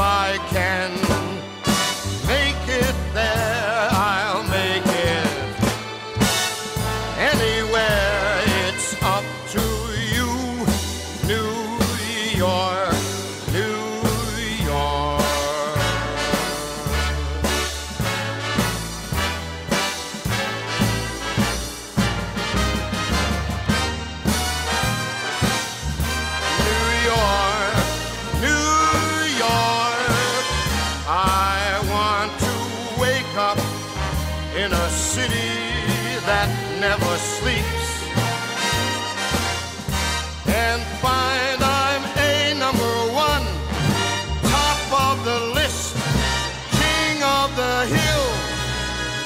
I can city that never sleeps and find I'm a number one, top of the list, king of the hill,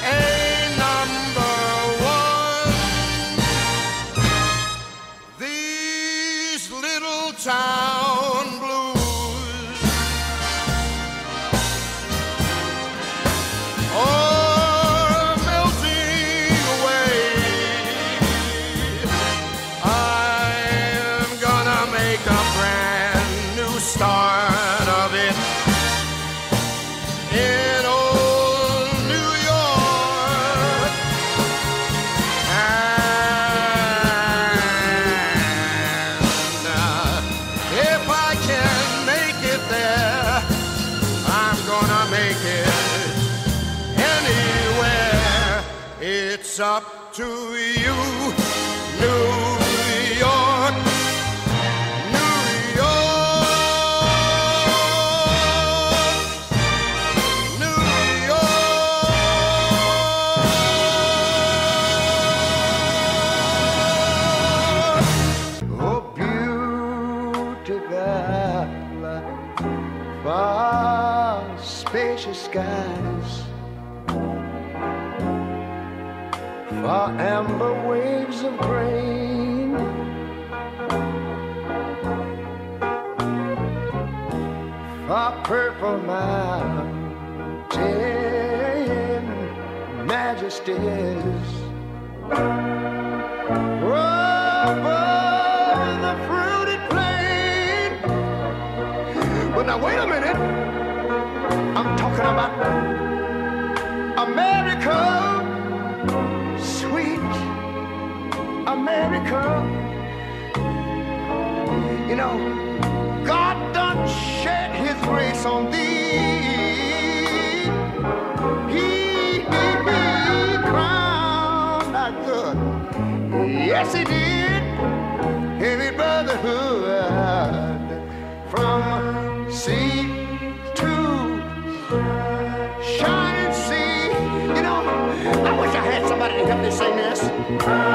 a number one. These little town start of it in old New York. And uh, if I can make it there, I'm gonna make it anywhere. It's up to you, far spacious skies, far amber waves of grain, far purple mountain majesties. Now wait a minute. I'm talking about America, sweet America. You know, God done shed his grace on thee. He, he, he crowned not good. Yes, he did. Heavy brotherhood from sea to shining sea. You know, I wish I had somebody to help me sing this.